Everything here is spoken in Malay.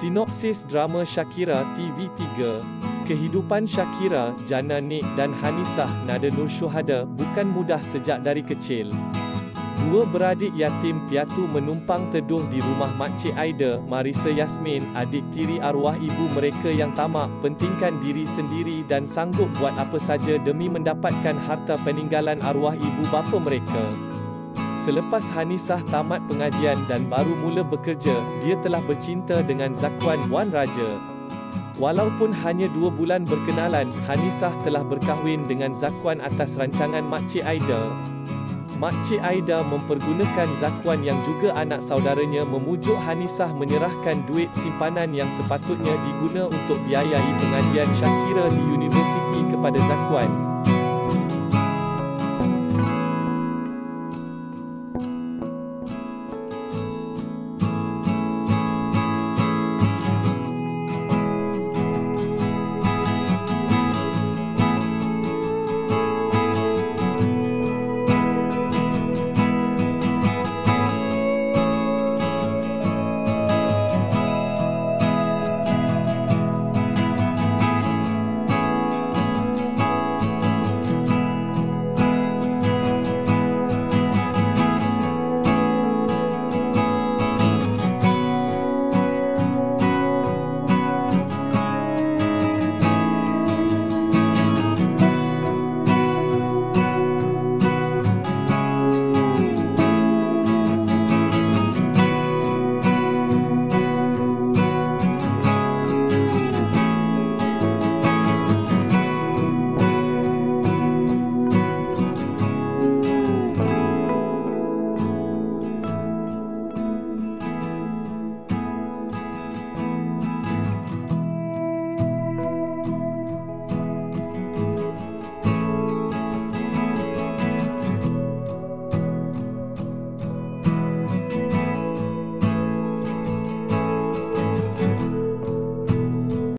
Sinopsis drama Shakira TV3 Kehidupan Shakira, Jana Nik dan Hanisah Nada Nur Syuhada bukan mudah sejak dari kecil. Dua beradik yatim piatu menumpang teduh di rumah Makcik Aida, Marisa Yasmin, adik tiri arwah ibu mereka yang tamak, pentingkan diri sendiri dan sanggup buat apa saja demi mendapatkan harta peninggalan arwah ibu bapa mereka. Selepas Hanisah tamat pengajian dan baru mula bekerja, dia telah bercinta dengan Zakwan Wan Raja. Walaupun hanya dua bulan berkenalan, Hanisah telah berkahwin dengan Zakwan atas rancangan Makcik Aida. Makcik Aida mempergunakan Zakwan yang juga anak saudaranya memujuk Hanisah menyerahkan duit simpanan yang sepatutnya diguna untuk biayai pengajian Shakira di universiti kepada Zakwan.